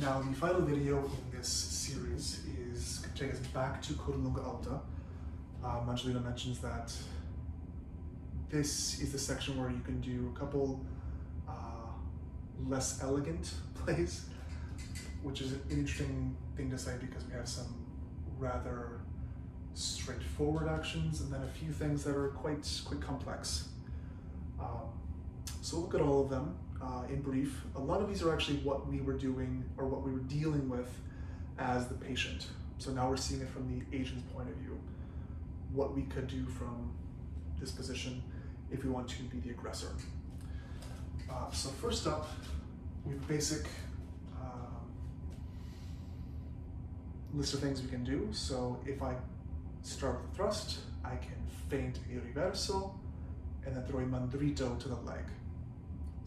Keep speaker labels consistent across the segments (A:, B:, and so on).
A: Now, the final video in this series is going to take us back to Coda Lunga Alta. Uh, Angelina mentions that this is the section where you can do a couple uh, less elegant plays, which is an interesting thing to say because we have some rather straightforward actions and then a few things that are quite quite complex. Um, so look at all of them uh, in brief. A lot of these are actually what we were doing or what we were dealing with as the patient. So now we're seeing it from the agent's point of view, what we could do from this position if we want to be the aggressor. Uh, so first up, we have a basic uh, list of things we can do. So if I start with a thrust, I can feint a reverso and then throw a mandrito to the leg.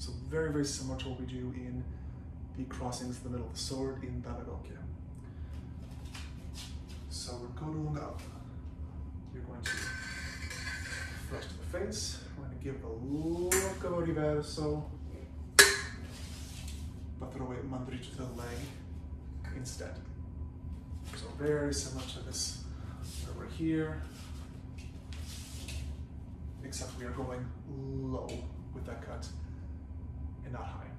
A: So very, very similar to what we do in the crossings of the middle of the sword in Dall'Agocchie. So we're going up. You're going to thrust to the face. We're going to give a look of a reverso, but throw a mandrito to the leg instead. So very similar to this over here, except we are going low with that cut and not high.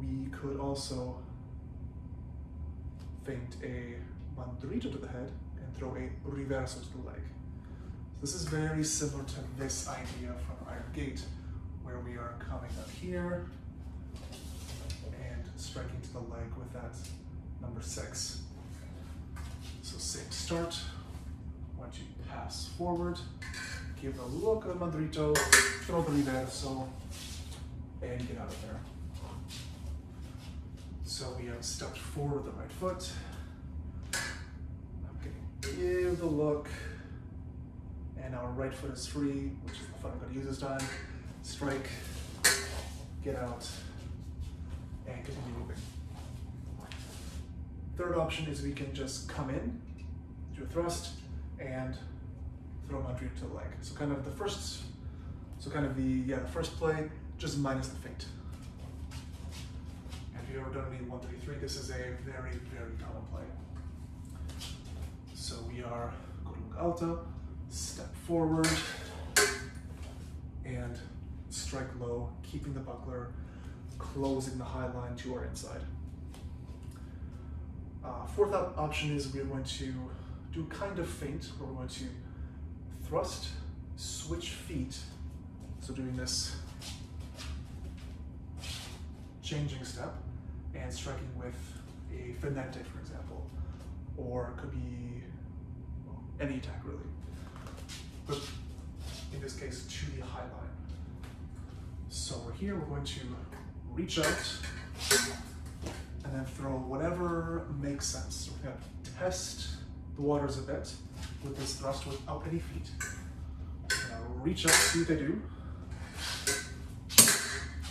A: We could also feint a mandrito to the head and throw a reverso to the leg. So this is very similar to this idea from Iron Gate, where we are coming up here and striking to the leg with that number six. So same start, once you pass forward, give a look at mandrito, throw the reverso, and get out of there. So we have stepped forward with the right foot. I'm gonna give the look, and our right foot is free, which is the foot I'm gonna use this time. Strike, get out, and continue moving. Third option is we can just come in, do a thrust, and throw Mandrito to the leg. So kind of the first, so kind of the, yeah, the first play, just minus the feint. And if you've ever done any 133, this is a very, very common play. So we are going alto, step forward, and strike low, keeping the buckler, closing the high line to our inside. Uh, fourth op option is we're going to do kind of feint, where we're going to thrust, switch feet. So doing this changing step and striking with a fendente, for example, or it could be any attack really. But in this case, to the high line. So we're here, we're going to reach out and then throw whatever makes sense. So we're gonna test the waters a bit with this thrust without any feet. reach out, see what they do,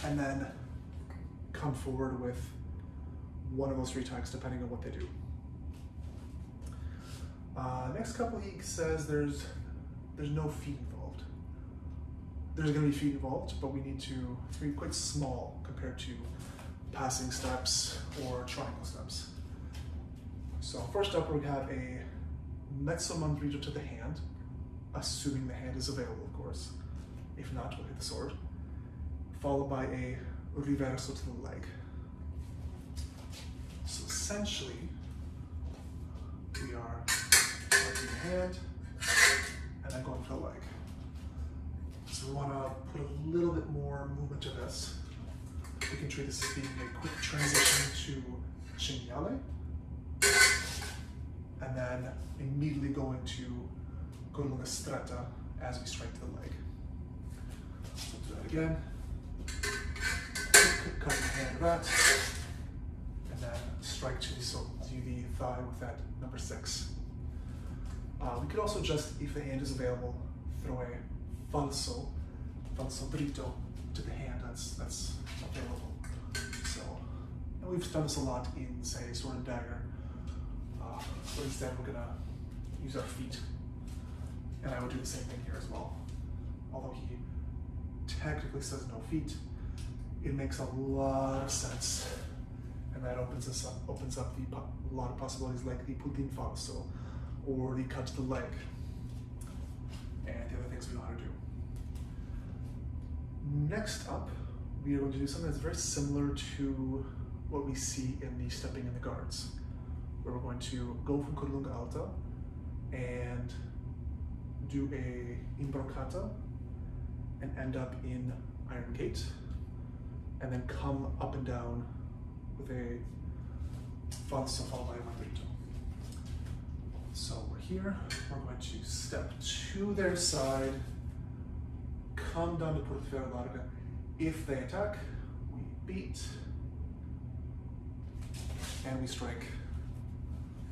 A: and then come forward with one of those three attacks depending on what they do. Uh, next couple he says there's there's no feet involved. There's going to be feet involved, but we need to be quite small compared to passing steps or triangle steps. So first up we have a mezzo mandrito to the hand, assuming the hand is available, of course. If not, we'll hit the sword. Followed by a reverso to the leg. So essentially, we are taking the hand and then going for the leg. So we want to put a little bit more movement to this. We can treat this as being a quick transition to cinghiale and then immediately going to Coda Lunga stretta as we strike the leg. So do that again. Cut the hand that, and then strike to the, to the thigh with that number six. Uh, we could also just, if the hand is available, throw a falso, falso dritto to the hand that's that's available. So, and we've done this a lot in, say, sword and dagger, but instead we're gonna use our feet. And I would do the same thing here as well. Although he technically says no feet, it makes a lot of sense and that opens us up, opens up the a lot of possibilities like the putin falso, or the cut to the leg, and the other things we know how to do. Next up, we are going to do something that's very similar to what we see in the stepping in the guards, where we're going to go from Coda Lunga Alta and do a imbroccata and end up in Iron Gate, and then come up and down with a falso followed by a. So we're here, we're going to step to their side, come down to Portaferro Larga. If they attack, we beat, and we strike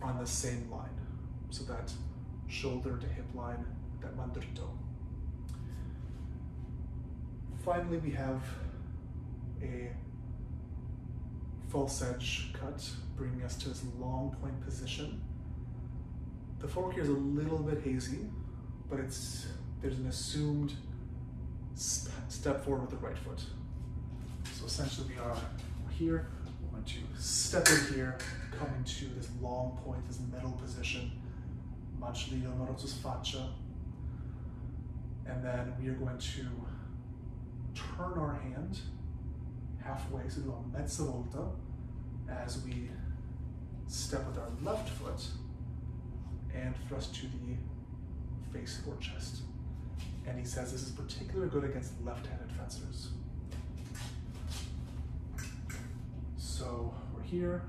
A: on the same line. So that shoulder to hip line, that mandrito. Finally, we have a false edge cut, bringing us to this long point position. The fork here is a little bit hazy, but it's there's an assumed step forward with the right foot. So essentially, we are here. We're going to step in here, come into this long point, this middle position, Manciolino Marozzo's faccia, and then we are going to turn our hand halfway, so do a mezza volta as we step with our left foot and thrust to the face or chest. And he says this is particularly good against left-handed fencers. So we're here,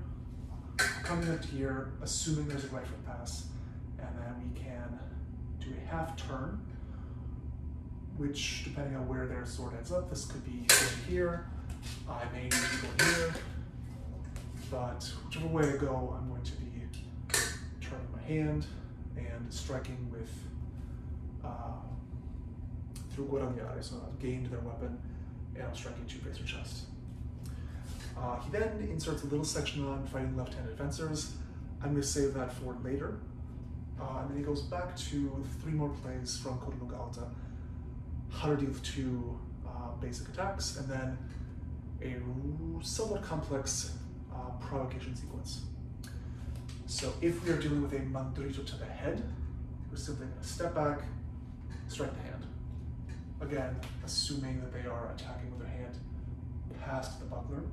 A: coming up here, assuming there's a right foot pass, and then we can do a half turn, which depending on where their sword ends up, this could be here, I may need to go here, but whichever way I go, I'm going to be turning my hand and striking with uh, through guadagnare, so I've gained their weapon and I'm striking two face or chest. Uh, he then inserts a little section on fighting left-handed fencers. I'm going to save that for later. Uh, and then he goes back to three more plays from Coda Lunga Alta, how to deal with two uh, basic attacks, and then a somewhat complex uh, provocation sequence. So if we are dealing with a mandrito to the head, we're simply going to step back, strike the hand. Again, assuming that they are attacking with their hand past the buckler.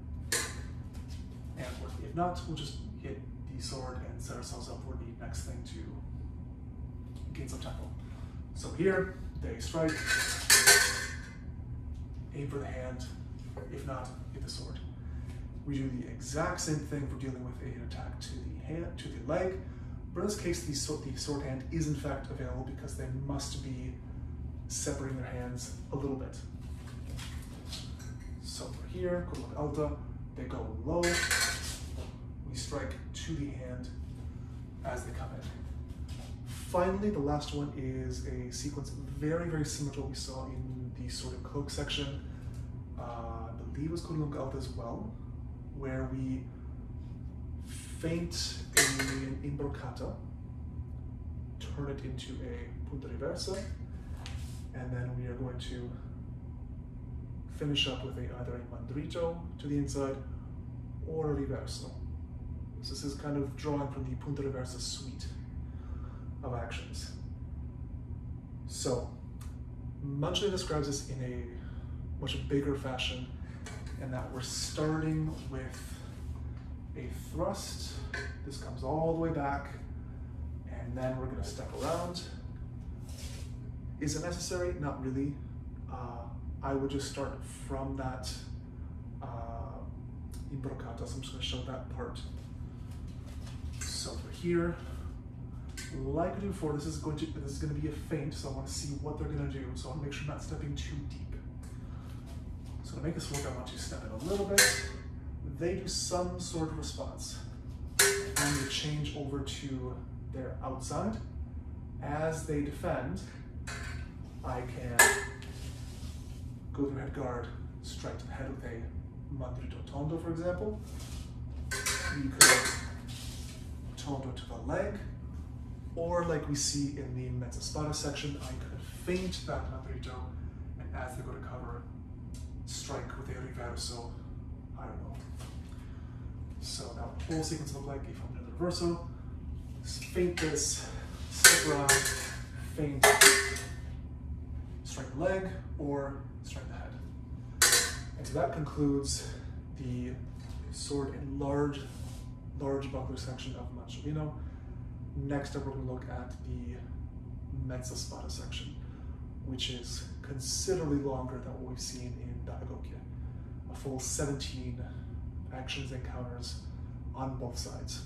A: And if not, we'll just hit the sword and set ourselves up for the next thing to gain some tempo. So here, they strike, aim for the hand, if not, hit the sword. We do the exact same thing for dealing with an attack to the hand, to the leg. But in this case, the sword, the sword hand is in fact available because they must be separating their hands a little bit. So we're here, Coda Lunga Alta, they go low, we strike to the hand as they come in. Finally, the last one is a sequence very, very similar to what we saw in the sort of cloak section. Uh, I believe it was Alta as well, where we feint an imbroccata, turn it into a punta reversa, and then we are going to finish up with a, either a mandrito to the inside or a reverso. So this is kind of drawing from the punta reversa suite of actions. So Mancini describes this in a much bigger fashion in that we're starting with a thrust. This comes all the way back and then we're gonna step around. Is it necessary? Not really. Uh, I would just start from that uh, imbroccata, so I'm just gonna show that part. So for here, like we did before, this is going to this is going to be a feint, so I want to see what they're going to do. So I want to make sure I'm not stepping too deep. To make this work, I want you to step in a little bit. They do some sort of response. Going to change over to their outside. As they defend, I can go through head guard, strike to the head with a mandrito tondo, for example. You could tondo to the leg, or like we see in the mezza spada section, I could feint that mandrito, and as they go to cover, strike with a reverso, I don't know. So whole sequence look like if I'm doing the reverso? Feint this, step around, feint, strike the leg, or strike the head. And so that concludes the sword and large, large buckler section of Manciolino. Next up, we're going to look at the Mezza Spada section, which is considerably longer than what we've seen in Dall'Agocchie. A full 17 actions and counters on both sides.